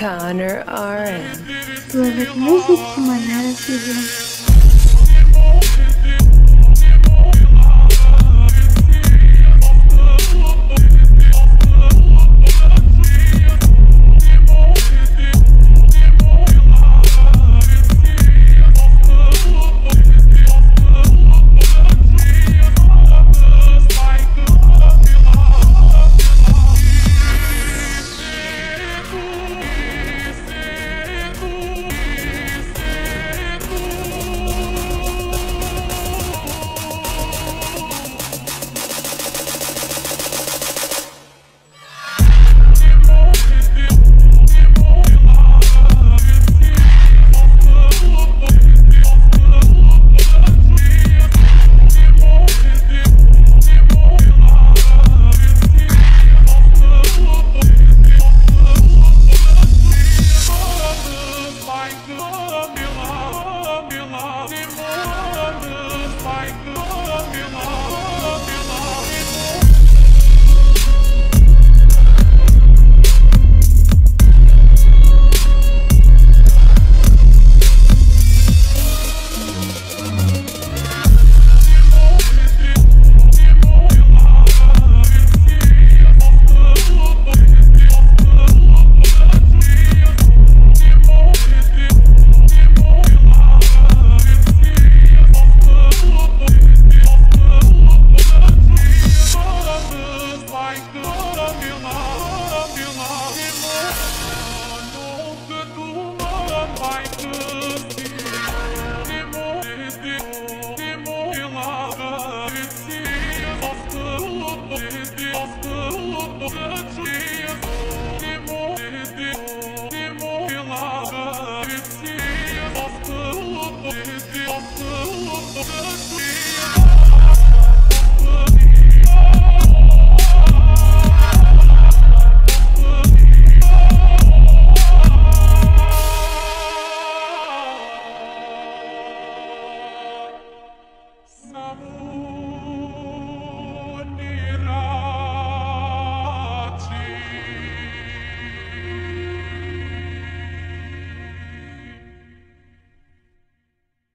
Connor RM. Tu avec musique.